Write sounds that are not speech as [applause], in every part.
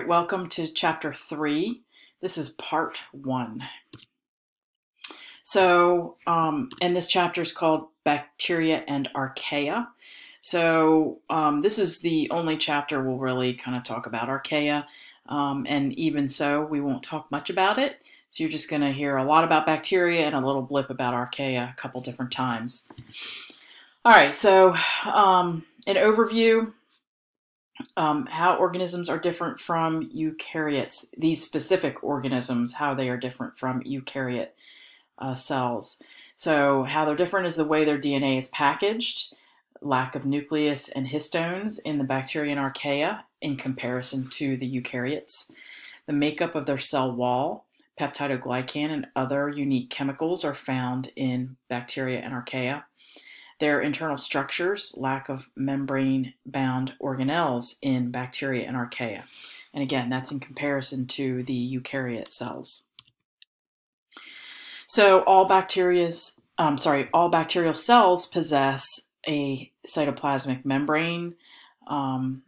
right, welcome to chapter three. This is part one. So, um, and this chapter is called Bacteria and Archaea. So, um, this is the only chapter we'll really kind of talk about archaea. Um, and even so, we won't talk much about it. So, you're just going to hear a lot about bacteria and a little blip about archaea a couple different times. All right, so um, an overview um, how organisms are different from eukaryotes, these specific organisms, how they are different from eukaryote uh, cells. So, how they're different is the way their DNA is packaged, lack of nucleus and histones in the bacteria and archaea in comparison to the eukaryotes, the makeup of their cell wall, peptidoglycan, and other unique chemicals are found in bacteria and archaea their internal structures, lack of membrane bound organelles in bacteria and archaea. And again, that's in comparison to the eukaryote cells. So all bacteria's, um, sorry, all bacterial cells possess a cytoplasmic membrane, um,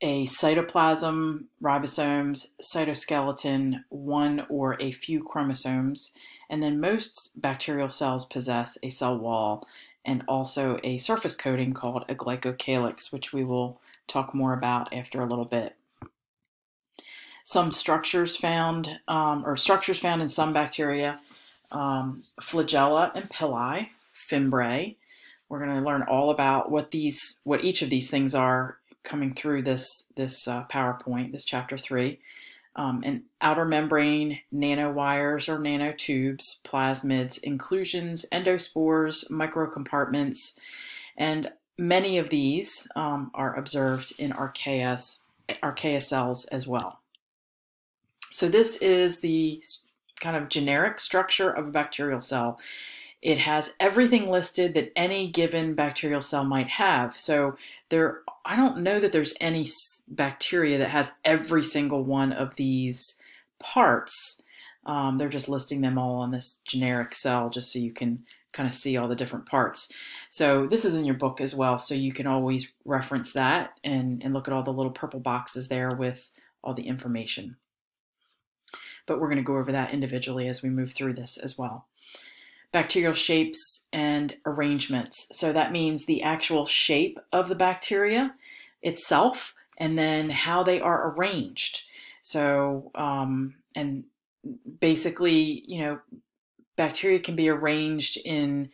a cytoplasm, ribosomes, cytoskeleton, one or a few chromosomes, and then most bacterial cells possess a cell wall and also a surface coating called a glycocalyx, which we will talk more about after a little bit. Some structures found, um, or structures found in some bacteria, um, flagella and pili, fimbriae. We're going to learn all about what these, what each of these things are coming through this this uh, PowerPoint, this chapter three um, outer membrane, nanowires or nanotubes, plasmids, inclusions, endospores, microcompartments, and many of these um, are observed in archaeas, archaea cells as well. So this is the kind of generic structure of a bacterial cell. It has everything listed that any given bacterial cell might have. So there, I don't know that there's any bacteria that has every single one of these parts. Um, they're just listing them all on this generic cell just so you can kind of see all the different parts. So this is in your book as well, so you can always reference that and, and look at all the little purple boxes there with all the information. But we're going to go over that individually as we move through this as well bacterial shapes and arrangements. So that means the actual shape of the bacteria itself and then how they are arranged. So, um, and basically, you know, bacteria can be arranged in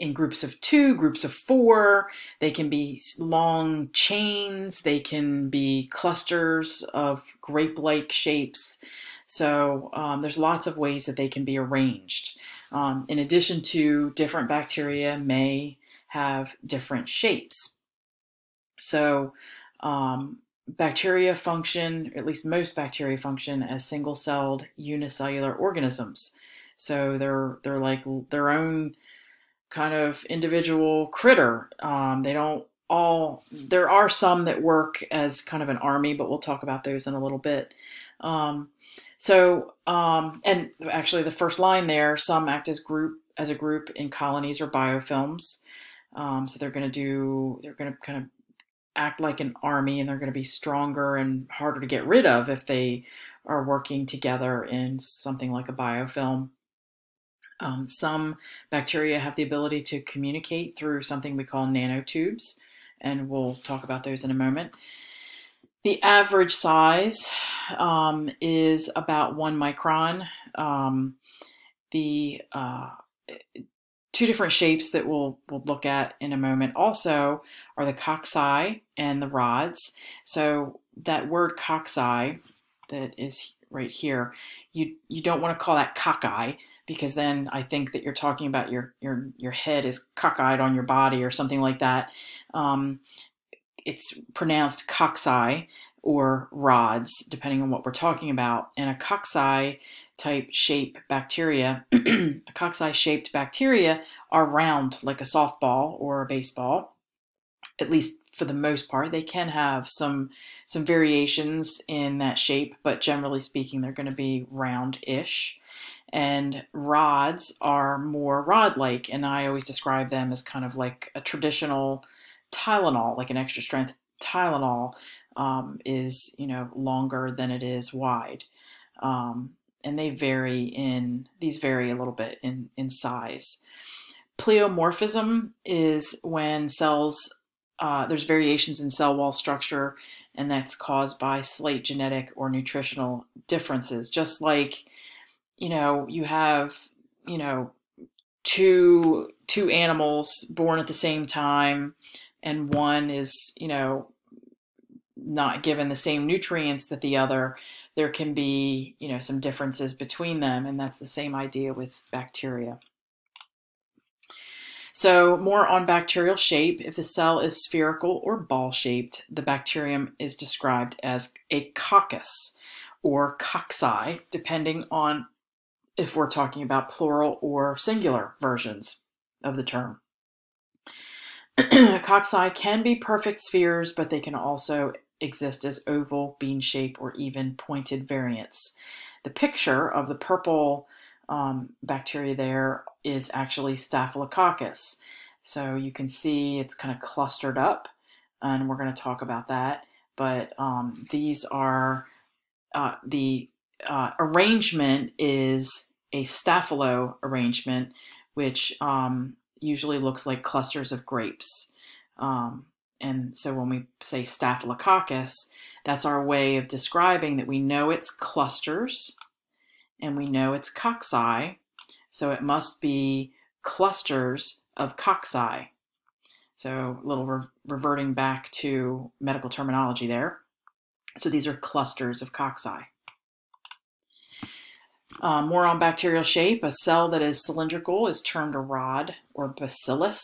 in groups of two, groups of four. They can be long chains. They can be clusters of grape-like shapes. So um, there's lots of ways that they can be arranged. Um, in addition to different bacteria may have different shapes. So um, bacteria function, at least most bacteria function as single-celled unicellular organisms. So they're they're like their own kind of individual critter. Um, they don't all. There are some that work as kind of an army, but we'll talk about those in a little bit. Um, so, um, and actually, the first line there, some act as group as a group in colonies or biofilms. Um, so they're going to do, they're going to kind of act like an army, and they're going to be stronger and harder to get rid of if they are working together in something like a biofilm. Um, some bacteria have the ability to communicate through something we call nanotubes, and we'll talk about those in a moment. The average size um, is about one micron. Um, the uh, two different shapes that we'll, we'll look at in a moment also are the cocci and the rods. So that word cocci that is right here, you, you don't want to call that cockeye because then I think that you're talking about your, your, your head is cockeyed on your body or something like that. Um, it's pronounced cocci or rods, depending on what we're talking about. And a cocci type shape bacteria, [clears throat] a cocci shaped bacteria are round like a softball or a baseball, at least for the most part. They can have some some variations in that shape, but generally speaking, they're going to be round-ish. And rods are more rod-like, and I always describe them as kind of like a traditional Tylenol, like an extra strength Tylenol, um, is you know longer than it is wide, um, and they vary in these vary a little bit in in size. Pleomorphism is when cells uh, there's variations in cell wall structure, and that's caused by slight genetic or nutritional differences. Just like you know you have you know two two animals born at the same time and one is you know not given the same nutrients that the other there can be you know some differences between them and that's the same idea with bacteria so more on bacterial shape if the cell is spherical or ball shaped the bacterium is described as a coccus or cocci depending on if we're talking about plural or singular versions of the term. [clears throat] Cocci can be perfect spheres, but they can also exist as oval, bean shape, or even pointed variants. The picture of the purple um, bacteria there is actually Staphylococcus. So you can see it's kind of clustered up, and we're going to talk about that. But um, these are uh, the uh, arrangement is a staphylo arrangement, which um, usually looks like clusters of grapes. Um, and so when we say staphylococcus, that's our way of describing that we know it's clusters and we know it's cocci. So it must be clusters of cocci. So a little re reverting back to medical terminology there. So these are clusters of cocci. Uh, more on bacterial shape, a cell that is cylindrical is termed a rod or bacillus.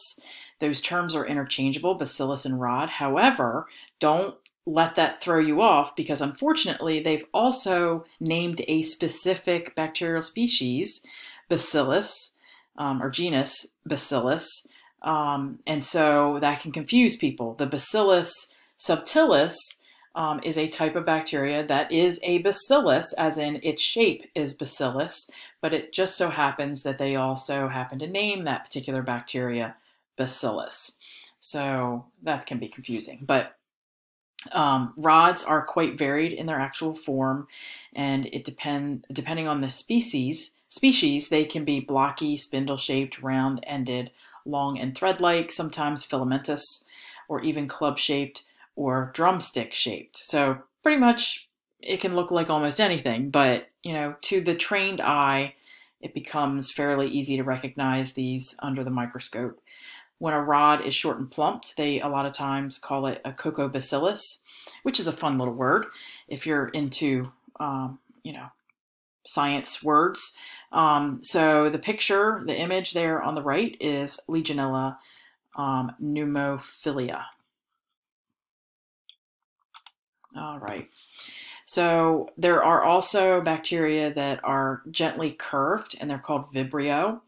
Those terms are interchangeable, bacillus and rod. However, don't let that throw you off because unfortunately they've also named a specific bacterial species, bacillus, um, or genus bacillus. Um, and so that can confuse people. The bacillus subtilis um, is a type of bacteria that is a bacillus, as in its shape is bacillus, but it just so happens that they also happen to name that particular bacteria bacillus. So that can be confusing. But um, rods are quite varied in their actual form, and it depend depending on the species. Species they can be blocky, spindle-shaped, round-ended, long and thread-like, sometimes filamentous, or even club-shaped or drumstick shaped. So pretty much it can look like almost anything, but you know, to the trained eye, it becomes fairly easy to recognize these under the microscope. When a rod is short and plumped, they a lot of times call it a coccobacillus, which is a fun little word if you're into, um, you know, science words. Um, so the picture, the image there on the right is Legionella um, pneumophilia. All right. So there are also bacteria that are gently curved and they're called Vibrio.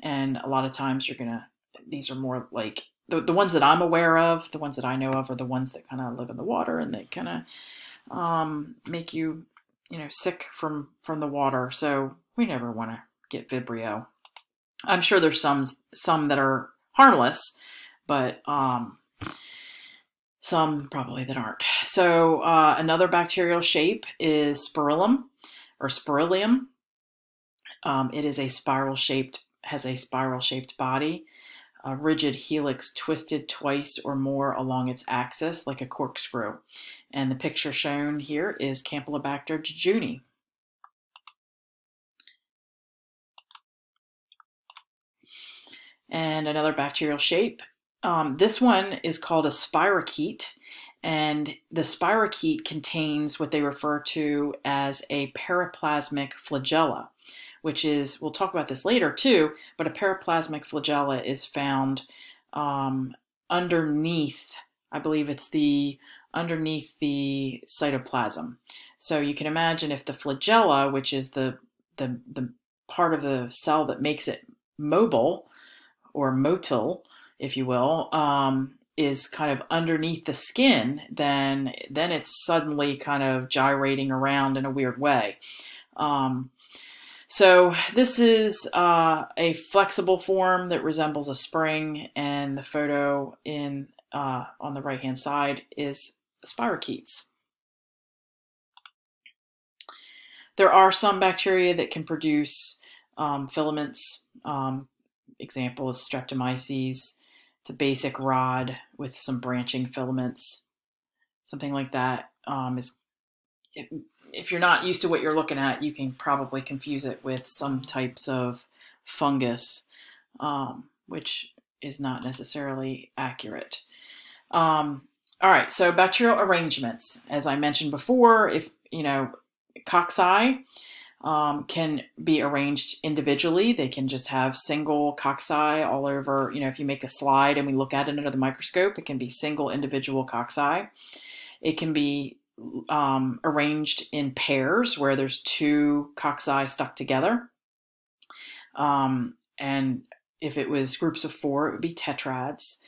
And a lot of times you're going to, these are more like the, the ones that I'm aware of, the ones that I know of are the ones that kind of live in the water and they kind of um, make you, you know, sick from, from the water. So we never want to get Vibrio. I'm sure there's some, some that are harmless, but um, some probably that aren't. So uh, another bacterial shape is spirillum or spirillum. Um, it is a spiral shaped, has a spiral shaped body, a rigid helix twisted twice or more along its axis like a corkscrew. And the picture shown here is Campylobacter jejuni. And another bacterial shape um, this one is called a spirochete, and the spirochete contains what they refer to as a periplasmic flagella, which is, we'll talk about this later too, but a periplasmic flagella is found um, underneath, I believe it's the underneath the cytoplasm. So you can imagine if the flagella, which is the, the, the part of the cell that makes it mobile or motile, if you will, um, is kind of underneath the skin, then then it's suddenly kind of gyrating around in a weird way. Um, so this is uh, a flexible form that resembles a spring, and the photo in uh, on the right hand side is spirochetes. There are some bacteria that can produce um, filaments. Um, example is Streptomyces. It's a basic rod with some branching filaments. Something like that um, is. if you're not used to what you're looking at, you can probably confuse it with some types of fungus, um, which is not necessarily accurate. Um, all right, so bacterial arrangements. As I mentioned before, if you know, cocci um, can be arranged individually. They can just have single cocci all over. You know, if you make a slide and we look at it under the microscope, it can be single individual cocci. It can be um, arranged in pairs where there's two cocci stuck together. Um, and if it was groups of four, it would be tetrads.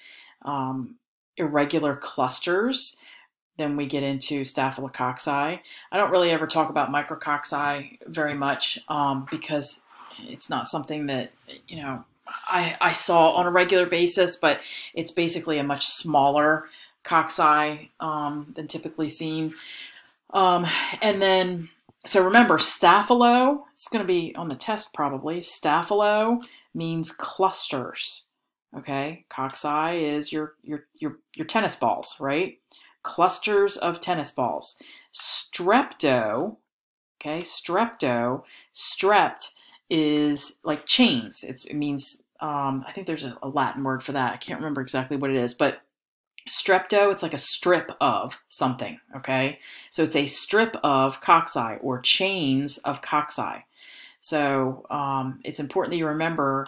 Um, irregular clusters, then we get into staphylococci. I don't really ever talk about micrococci very much um, because it's not something that, you know, I, I saw on a regular basis, but it's basically a much smaller cocci um, than typically seen. Um, and then, so remember, staphylo, it's going to be on the test probably. Staphylo means clusters. Okay, cocci is your your your your tennis balls, right? Clusters of tennis balls. Strepto, okay, strepto, strept is like chains. It's, it means um, I think there's a, a Latin word for that. I can't remember exactly what it is, but strepto it's like a strip of something okay so it's a strip of cocci or chains of cocci so um, it's important that you remember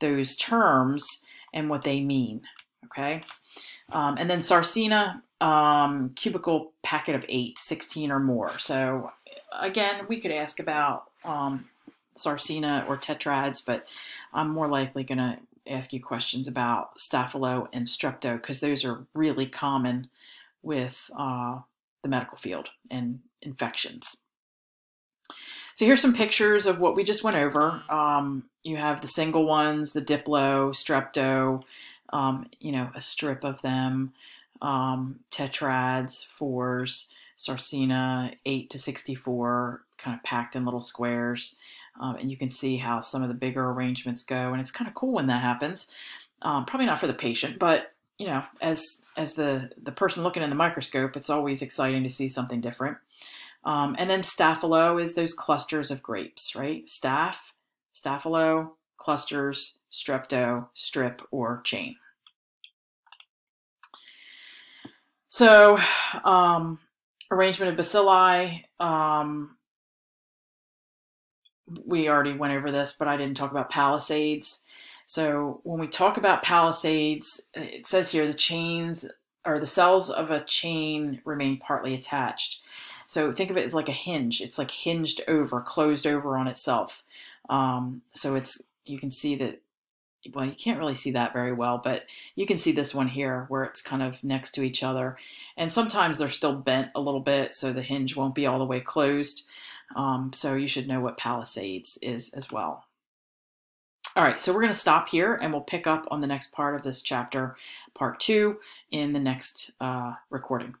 those terms and what they mean. Okay. Um, and then Sarcina, um, cubical packet of eight, 16 or more. So again, we could ask about um, Sarcina or tetrads, but I'm more likely going to ask you questions about Staphylo and Strepto because those are really common with uh, the medical field and infections. So here's some pictures of what we just went over. Um, you have the single ones, the Diplo, Strepto, um, you know, a strip of them, um, tetrads, fours, Sarcina, 8 to 64, kind of packed in little squares. Um, and you can see how some of the bigger arrangements go. And it's kind of cool when that happens. Um, probably not for the patient, but you know, as as the the person looking in the microscope, it's always exciting to see something different. Um, and then staphylo is those clusters of grapes, right? Staph, staphylo, clusters, strepto, strip, or chain. So, um, arrangement of bacilli. Um, we already went over this, but I didn't talk about palisades. So when we talk about palisades, it says here the chains or the cells of a chain remain partly attached. So think of it as like a hinge. It's like hinged over, closed over on itself. Um, so it's you can see that. Well, you can't really see that very well, but you can see this one here where it's kind of next to each other. And sometimes they're still bent a little bit, so the hinge won't be all the way closed. Um, so you should know what palisades is as well. All right, so we're going to stop here and we'll pick up on the next part of this chapter, part two, in the next uh, recording.